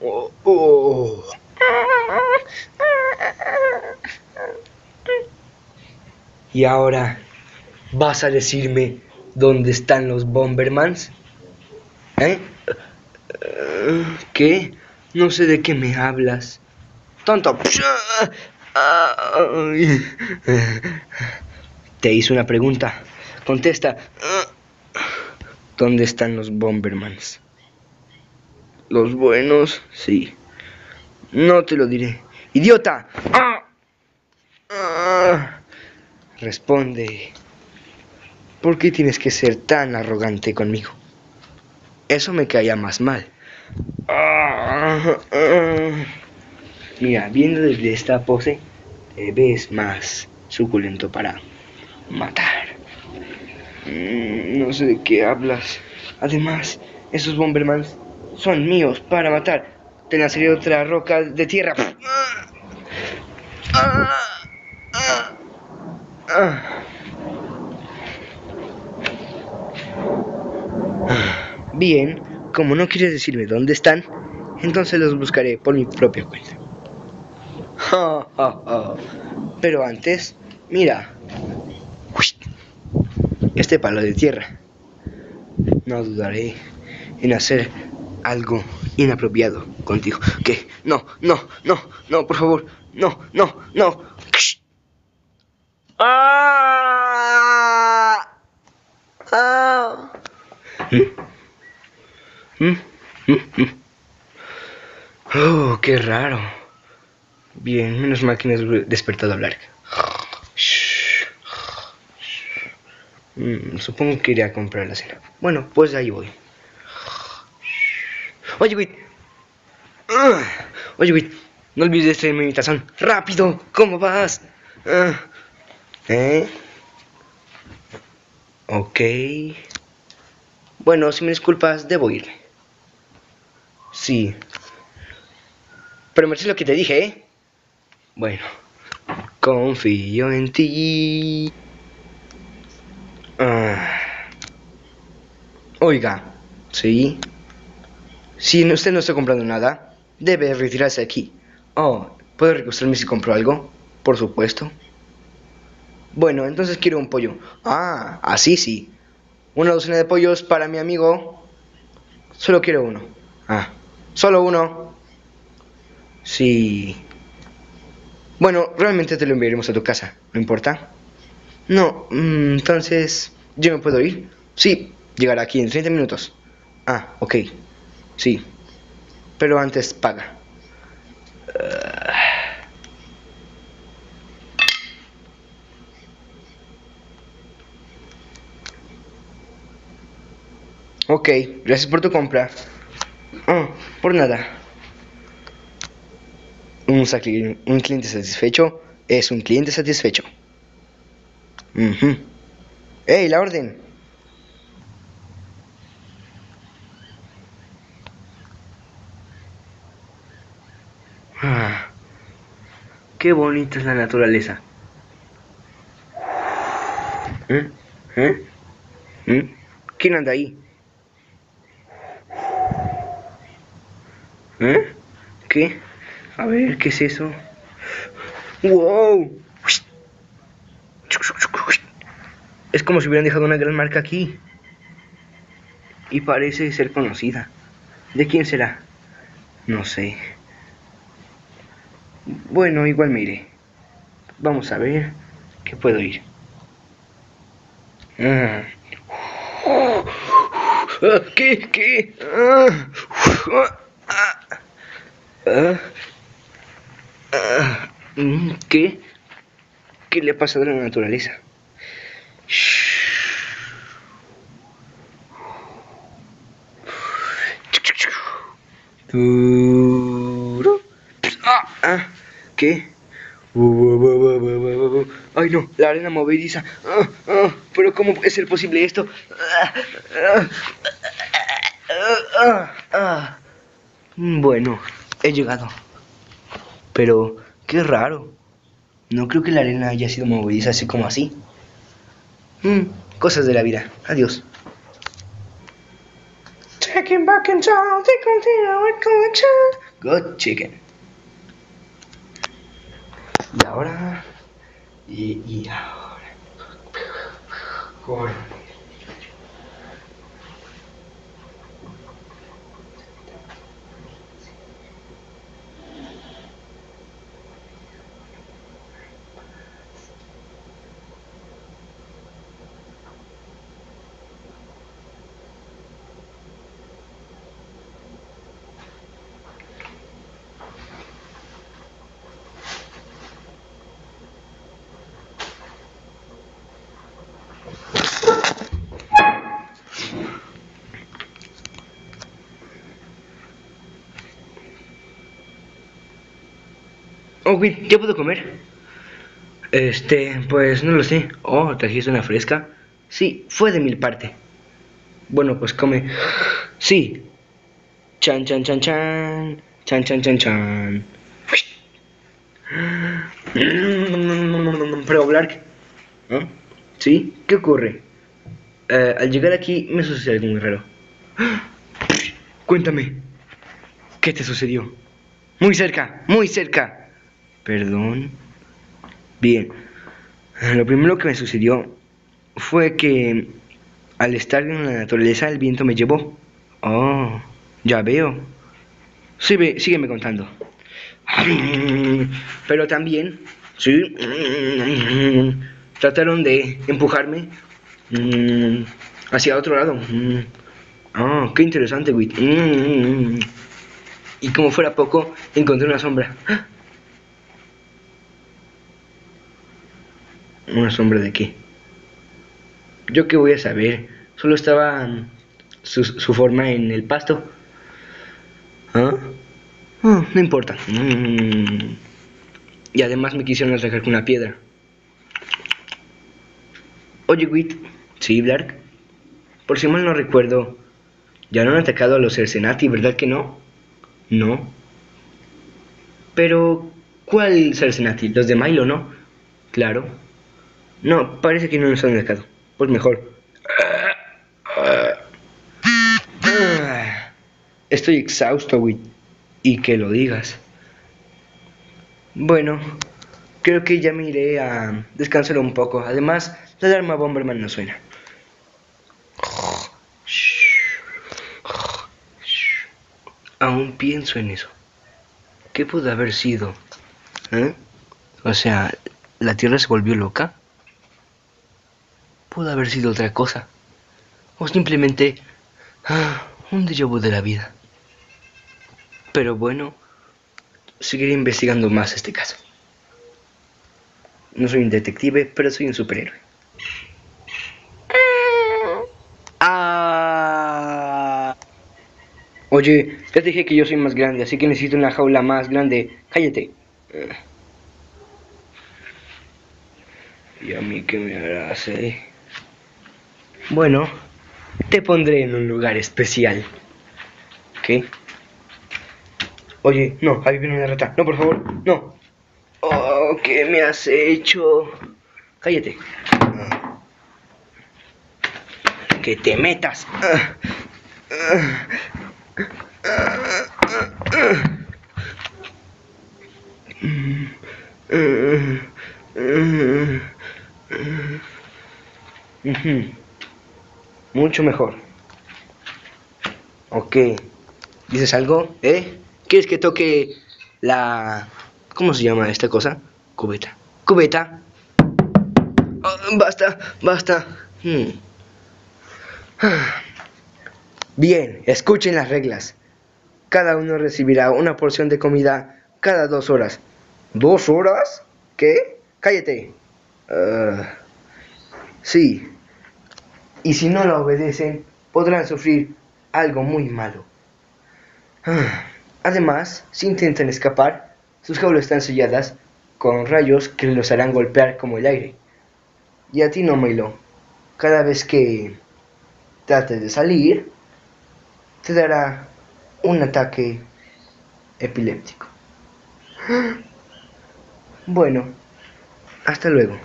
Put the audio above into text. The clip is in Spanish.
Oh, oh. Y ahora, ¿vas a decirme dónde están los Bombermans? ¿Eh? ¿Qué? No sé de qué me hablas. Tonto. Te hice una pregunta. Contesta. ¿Dónde están los Bombermans? ¿Los buenos? Sí. No te lo diré. ¡Idiota! Responde. ¿Por qué tienes que ser tan arrogante conmigo? Eso me caía más mal. Mira, viendo desde esta pose, te ves más suculento para matar. Mm, no sé de qué hablas. Además, esos Bombermans son míos para matar. Te lanzaré otra roca de tierra. Bien, como no quieres decirme dónde están, entonces los buscaré por mi propia cuenta. Pero antes, mira. Este palo de tierra. No dudaré en hacer algo inapropiado contigo. ¿Qué? No, no, no, no, por favor. No, no, no. ¡Ah! ¡Ah! Oh, qué raro. Bien, menos mal que me has despertado a hablar. Supongo que iré a comprar la cena. Bueno, pues ahí voy. Oye. Ah, oye, Wit. No olvides de mi tazón. ¡Rápido! ¿Cómo vas? Ah, ¿Eh? Ok. Bueno, si me disculpas, debo irme. Sí. Pero me lo que te dije, ¿eh? Bueno. Confío en ti. Ah. Oiga. Sí. Si usted no está comprando nada, debe retirarse aquí. Oh, ¿puedo recostarme si compro algo? Por supuesto. Bueno, entonces quiero un pollo. Ah, así sí. Una docena de pollos para mi amigo. Solo quiero uno. Ah, solo uno. Sí. Bueno, realmente te lo enviaremos a tu casa, ¿no importa? No, mm, entonces, ¿yo me puedo ir? Sí, llegará aquí en 30 minutos. Ah, ok. Sí. Pero antes paga. Ok, gracias por tu compra. Oh, por nada. Un, un, cliente satisfecho es un cliente satisfecho. Uh ¡Ey, la orden! Ah, qué bonita es la naturaleza. ¿Eh? ¿Eh? ¿Eh? ¿Quién anda ahí? ¿Eh? ¿Qué? A ver, ¿qué es eso? ¡Wow! Es como si hubieran dejado una gran marca aquí. Y parece ser conocida. ¿De quién será? No sé. Bueno, igual mire. Vamos a ver qué puedo ir. Ah. Ah, ¿Qué? ¿Qué? Ah. ¿Qué? ¿Qué le ha pasado a la naturaleza? Ah, ¿Qué? Ay no, la arena movediza. Ah, ah, pero ¿cómo puede ser posible esto? Bueno, he llegado. Pero, qué raro. No creo que la arena haya sido movediza así como así. Mm, cosas de la vida. Adiós. back in town, they continue with collection. Good chicken. Ahora. Y, y ahora. Ahora. Oh, Will, ¿ya puedo comer? Este, pues no lo sé. Oh, ¿trajiste una fresca? Sí, fue de mil parte. Bueno, pues come. Sí. Chan, chan, chan, chan. Chan, chan, chan, chan. Pero hablar. ¿Ah? ¿Sí? ¿Qué ocurre? Eh, al llegar aquí me sucedió algo raro. Cuéntame. ¿Qué te sucedió? Muy cerca, muy cerca. Perdón. Bien. Lo primero que me sucedió fue que al estar en la naturaleza el viento me llevó. Oh, ya veo. Sí, sígueme contando. Pero también, sí, trataron de empujarme mm, hacia otro lado. Oh, qué interesante, güey. Y como fuera poco, encontré una sombra. ¿Una sombra de qué? Yo qué voy a saber. Solo estaba mm, su, forma en el pasto. ¿Ah? ah no importa. Mm. Y además me quisieron atacar con una piedra. Oye, Wit. Sí, Blark. Por si mal no recuerdo, ya no han atacado a los Cercenati, ¿verdad que no? No. Pero, ¿cuál Cercenati? ¿Los de Milo, no? Claro. No, parece que no nos han dejado. Pues mejor. Estoy exhausto, güey. Y que lo digas. Bueno, creo que ya me iré a descansar un poco. Además, la alarma Bomberman no suena. Aún pienso en eso. ¿Qué pudo haber sido? ¿Eh? O sea, ¿la Tierra se volvió loca? Pudo haber sido otra cosa. O simplemente ah, un déjà de la vida. Pero bueno, seguiré investigando más este caso. No soy un detective, pero soy un superhéroe. Ah. Oye, ya te dije que yo soy más grande, así que necesito una jaula más grande. Cállate. Y a mí que me harás, eh. Bueno, te pondré en un lugar especial. ¿Ok? Oye, no, ahí viene una rata. No, por favor, no. Oh, ¿qué me has hecho? Cállate. Que te metas. Mucho mejor. Ok. ¿Dices algo? ¿Eh? ¿Quieres que toque la... ¿Cómo se llama esta cosa? Cubeta. Cubeta. Oh, basta, basta. Hmm. Bien, escuchen las reglas. Cada uno recibirá una porción de comida cada dos horas. ¿Dos horas? ¿Qué? Cállate. Uh, sí, y si no la obedecen, podrán sufrir algo muy malo. Además, si intentan escapar, sus jaulas están selladas con rayos que los harán golpear como el aire. Y a ti no, Milo. Cada vez que trates de salir, te dará un ataque epiléptico. Bueno, hasta luego.